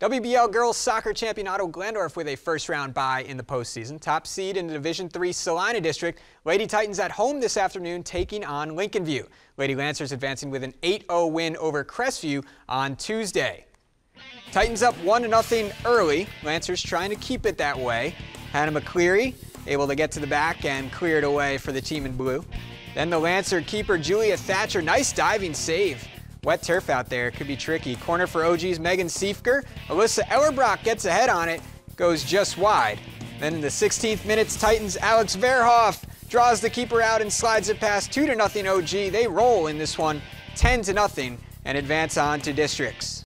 WBL girls soccer champion Ottawa-Glandorf with a first round bye in the postseason. Top seed in the Division III Celina District. Lady Titans at home this afternoon taking on Lincolnview. Lady Lancers advancing with an 8-0 win over Crestview on Tuesday. Titans up 1-0 early. Lancers trying to keep it that way. Hannah McCleary able to get to the back and clear it away for the team in blue. Then the Lancer keeper Julia Thatcher, nice diving save. Wet turf out there, could be tricky. Corner for OG's Megan Siefker. Alyssa Ellerbrock gets ahead on it, goes just wide. Then in the 16th minutes, Titans Alex Verhoff draws the keeper out and slides it past 2 to nothing OG. They roll in this one 10 to nothing and advance on to districts.